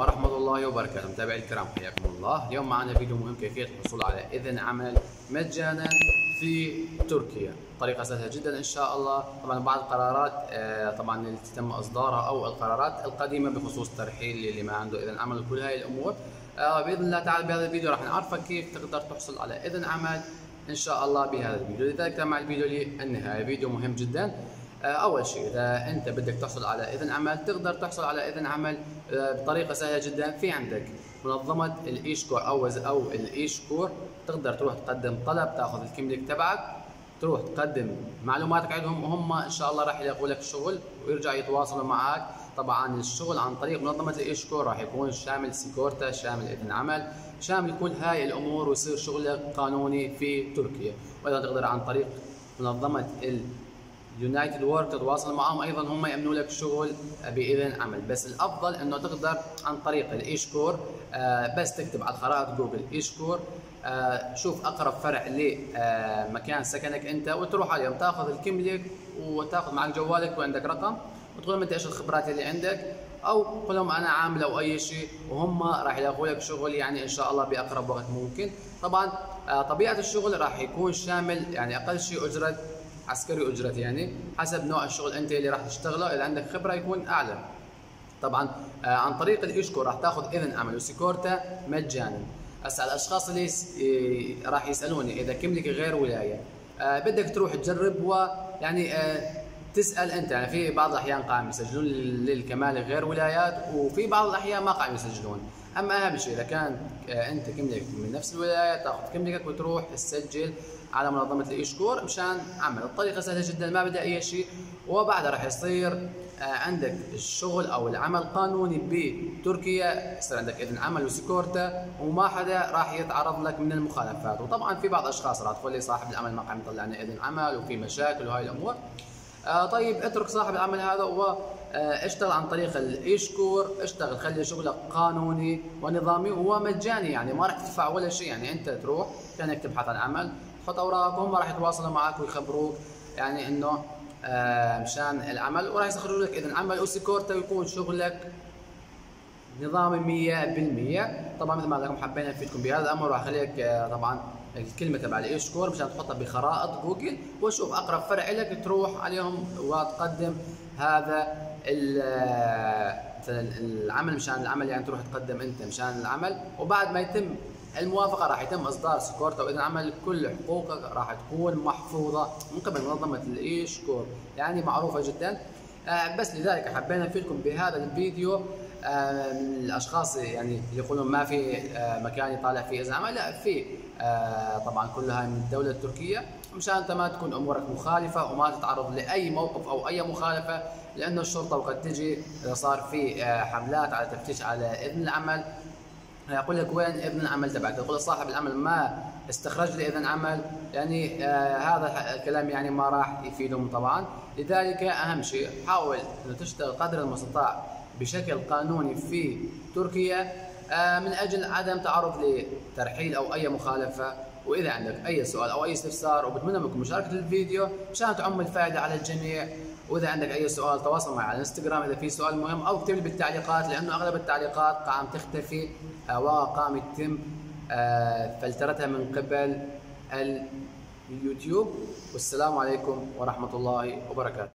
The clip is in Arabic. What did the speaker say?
ورحمة الله وبركاته. متابعي الكرام حياكم الله. اليوم معنا فيديو مهم كيفية الحصول على إذن عمل مجانا في تركيا. طريقة سهلة جدا إن شاء الله. طبعا بعض القرارات آه، طبعا اللي تم إصدارها أو القرارات القديمة بخصوص ترحيل اللي ما عنده إذن عمل وكل هاي الأمور. آه، بإذن الله تعالى بهذا الفيديو راح نعرفك كيف تقدر تحصل على إذن عمل إن شاء الله بهذا الفيديو. لذلك تابع الفيديو للنهاية. فيديو مهم جدا. أول شيء إذا أنت بدك تحصل على إذن عمل تقدر تحصل على إذن عمل آه، بطريقة سهلة جدا. في عندك منظمة ال İŞKUR أو أو ال İŞKUR تقدر تروح تقدم طلب تأخذ ال kimlik تبعك تروح تقدم معلوماتك عندهم. وهم إن شاء الله راح يلاقوا لك شغل ويرجع يتواصلوا معك طبعا الشغل عن طريق منظمة ال İŞKUR راح يكون شامل sigorta شامل إذن عمل شامل كل هاي الأمور ويصير شغلك قانوني في تركيا. وأيضا تقدر عن طريق منظمة United Work تتواصل معهم أيضا هم يأمنوا لك شغل بإذن عمل. بس الأفضل أنه تقدر عن طريق ال İŞKUR آه، بس تكتب على خرائط جوجل İŞKUR آه، شوف أقرب فرع لمكان سكنك أنت وتروح عليهم. تأخذ ال kimlik وتأخذ معك جوالك وعندك رقم وتقول لهم أنت إيش الخبرات اللي عندك أو قول لهم أنا عامل أو أي شيء وهم راح يلاقوا لك شغل يعني إن شاء الله بأقرب وقت ممكن. طبعا آه، طبيعة الشغل راح يكون شامل يعني أقل شيء أجرة asgari ücreti يعني حسب نوع الشغل أنت اللي راح تشتغله إذا عندك خبرة يكون أعلى. طبعا آه عن طريق ال İŞKUR راح تاخذ إذن عمل و sigorta مجانا. هسه الاشخاص اللي راح يسألوني إذا kimlik غير ولاية. آه بدك تروح تجرب ويعني آه تسأل أنت يعني في بعض الأحيان قاعد يسجلون لل kimlik غير ولايات وفي بعض الأحيان ما قاعد يسجلون. أما أهم شيء إذا كان آه، أنت kimlik من نفس الولاية تأخذ kimlik وتروح تسجل على منظمة ال İŞKUR مشان عمل. الطريقة سهلة جدا ما بدها أي شيء وبعدها راح يصير آه، عندك الشغل أو العمل قانوني بتركيا يصير عندك إذن عمل و sigorta وما حدا راح يتعرض لك من المخالفات. وطبعا في بعض الأشخاص راح تقول لي صاحب العمل ما قاعد يطلع لنا إذن عمل وفي مشاكل وهاي الأمور. آه طيب اترك صاحب العمل هذا واشتغل آه، عن طريق ال İŞKUR اشتغل خلي شغلك قانوني ونظامي وهو مجاني يعني ما راح تدفع ولا شيء يعني أنت تروح كأنك تبحث عن عمل تحط اوراق وهم راح يتواصلوا معك ويخبروك يعني إنه آه مشان العمل وراح يستخرجوا لك إذن عمل و sigorta ويكون شغلك نظامي 100% طبعا مثل ما لكم حبينا نفيدكم بهذا الأمر راح اخليك آه طبعا الكلمة تبع ال İŞKUR مشان تحطها بخرائط جوجل وشوف أقرب فرع لك تروح عليهم وتقدم هذا آه، العمل. مشان العمل يعني تروح تقدم أنت مشان العمل وبعد ما يتم الموافقة راح يتم إصدار sigorta وإذن عمل كل حقوقك راح تكون محفوظة من قبل منظمة ال İŞKUR يعني معروفة جدا. آه، بس لذلك حبينا نفيدكم بهذا الفيديو. من الأشخاص يعني يقولون ما في آه، مكان يطالع فيه إذن عمل لا في طبعا كلها من الدولة التركية مشان أنت ما تكون أمورك مخالفة وما تتعرض لأي موقف أو أي مخالفة لأنه الشرطة وقد تجي إذا صار في حملات على تفتيش على إذن العمل. يقول لك وين إذن العمل تبعك؟ يقول صاحب العمل ما استخرج لي إذن عمل. يعني آه هذا الكلام يعني ما راح يفيدهم طبعا. لذلك أهم شيء حاول إنه تشتغل قدر المستطاع بشكل قانوني في تركيا آه من أجل عدم تعرض لترحيل أو أي مخالفة. وإذا عندك أي سؤال أو أي استفسار وبتمنى منكم مشاركة الفيديو مشان تعم الفائدة على الجميع. وإذا عندك أي سؤال تواصل معي على الإنستغرام إذا في سؤال مهم أو اكتب لي بالتعليقات لأنه أغلب التعليقات قام تختفي آه، وقام يتم آه، فلترتها من قبل اليوتيوب. والسلام عليكم ورحمة الله وبركاته.